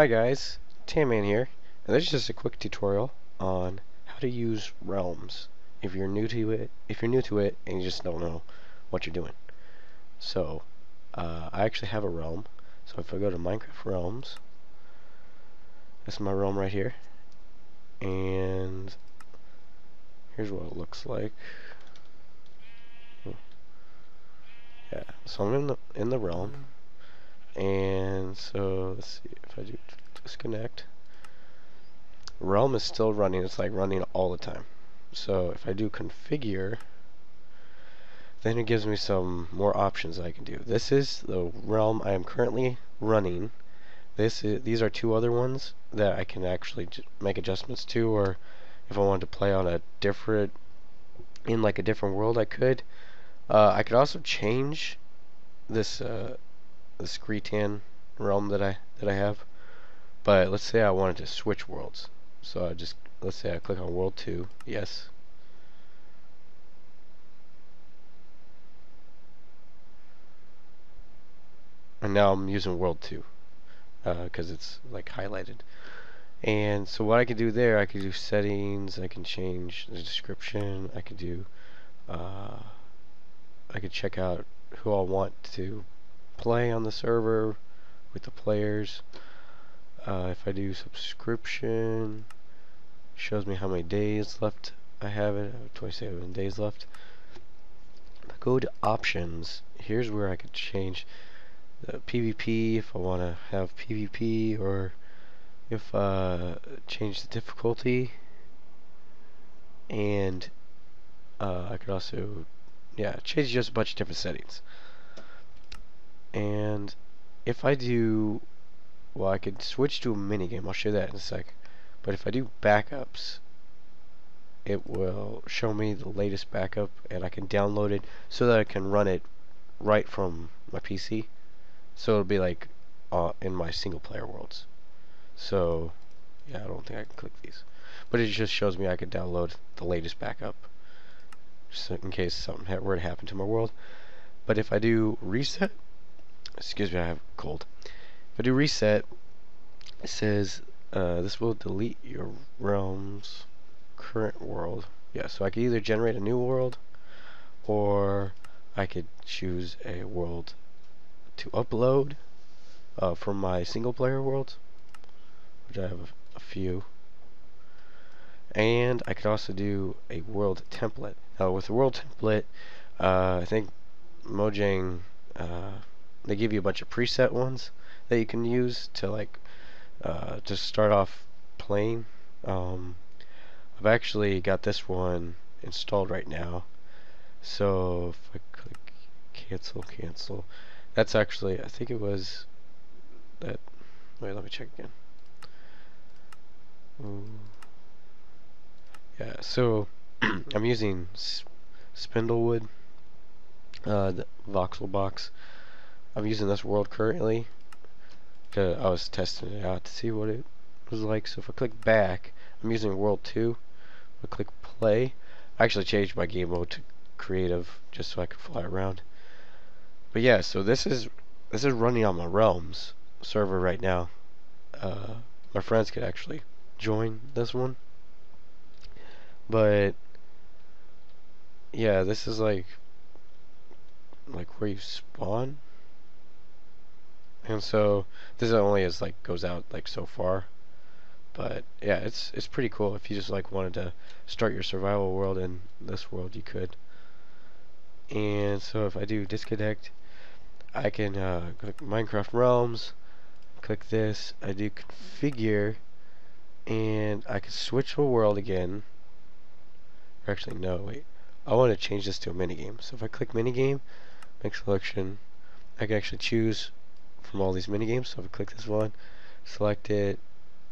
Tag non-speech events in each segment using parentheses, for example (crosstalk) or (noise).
Hi guys, Tanman here, and this is just a quick tutorial on how to use realms. If you're new to it, if you're new to it and you just don't know what you're doing. So, uh, I actually have a realm, so if I go to Minecraft Realms, this is my realm right here, and here's what it looks like. Yeah, so I'm in the in the realm, and so let's see if I do disconnect. Realm is still running. It's like running all the time. So if I do configure, then it gives me some more options I can do. This is the realm I am currently running. This is, these are two other ones that I can actually make adjustments to, or if I wanted to play on a different, in like a different world, I could. Uh, I could also change this uh, this Cretan realm that I that I have. But let's say I wanted to switch worlds. So I just let's say I click on world 2. Yes. And now I'm using world 2 because uh, it's like highlighted. And so what I can do there, I can do settings, I can change the description, I can do uh, I could check out who I want to play on the server with the players. Uh, if I do subscription, shows me how many days left I have it. I have 27 days left. If I go to options, here's where I could change the PvP if I want to have PvP or if uh, change the difficulty and uh, I could also yeah, change just a bunch of different settings. And if I do, well, I could switch to a minigame. I'll show that in a sec. But if I do backups, it will show me the latest backup, and I can download it so that I can run it right from my PC. So it'll be like uh, in my single player worlds. So, yeah, I don't think I can click these. But it just shows me I can download the latest backup just in case something were to happen to my world. But if I do reset, excuse me, I have cold. If I do reset, it says uh, this will delete your realm's current world. Yeah, so I could either generate a new world, or I could choose a world to upload uh, from my single player world, which I have a, a few. And I could also do a world template. Uh, with the world template, uh, I think Mojang, uh, they give you a bunch of preset ones that you can use to like uh, to start off playing. Um, I've actually got this one installed right now. So if I click cancel, cancel, that's actually I think it was that. Wait, let me check again. Ooh. Yeah, so (clears throat) I'm using Spindlewood, uh, the voxel box. I'm using this world currently. I was testing it out to see what it was like. So if I click back, I'm using world 2. I click play. I actually changed my game mode to creative just so I could fly around. But yeah, so this is this is running on my realms server right now. Uh, my friends could actually join this one. But yeah, this is like like where you spawn. And so this only is like goes out like so far. But yeah, it's it's pretty cool if you just like wanted to start your survival world in this world you could. And so if I do disconnect, I can uh, click Minecraft Realms, click this, I do configure, and I can switch a world again. Actually, no, wait. I want to change this to a minigame. So if I click minigame, make selection, I can actually choose from all these minigames. So if I click this one, select it,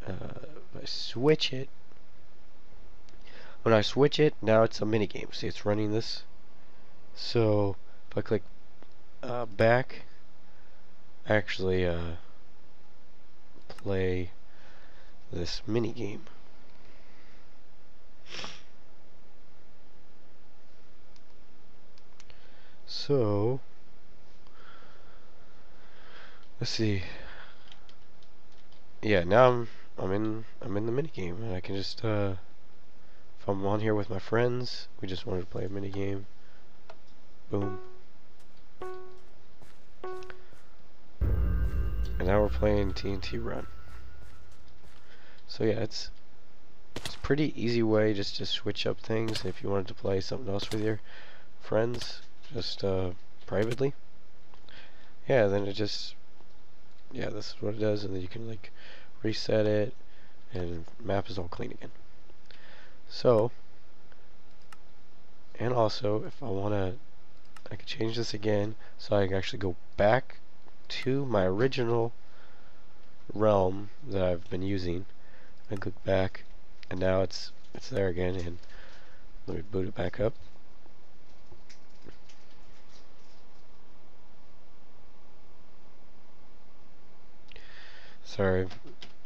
uh, I switch it, when I switch it, now it's a minigame. See, it's running this. So if I click uh, back, actually uh, play this minigame. So, let's see. yeah, now I'm I'm in I'm in the mini game and I can just uh if I'm on here with my friends, we just wanted to play a mini game. Boom. And now we're playing TNT Run. So yeah, it's it's a pretty easy way just to switch up things if you wanted to play something else with your friends, just uh, privately. Yeah, then it just yeah, this is what it does, and then you can like reset it, and map is all clean again. So, and also if I want to, I can change this again, so I can actually go back to my original realm that I've been using, and click back, and now it's it's there again, and let me boot it back up. Sorry,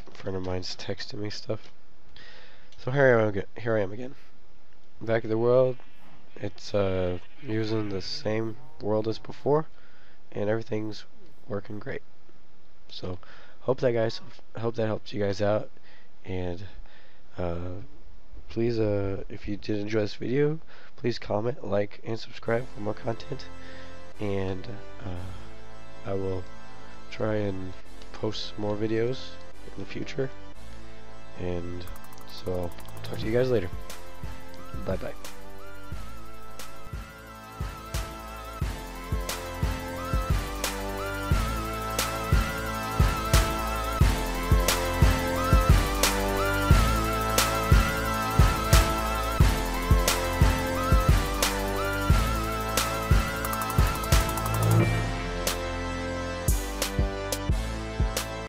a friend of mine's texting me stuff. So here I am again. Here I am again. Back in the world. It's uh, using the same world as before, and everything's working great. So hope that guys, hope that helps you guys out, and uh, please, uh, if you did enjoy this video, please comment, like, and subscribe for more content, and uh, I will try and post more videos in the future. And so I'll talk to you guys later. Bye bye.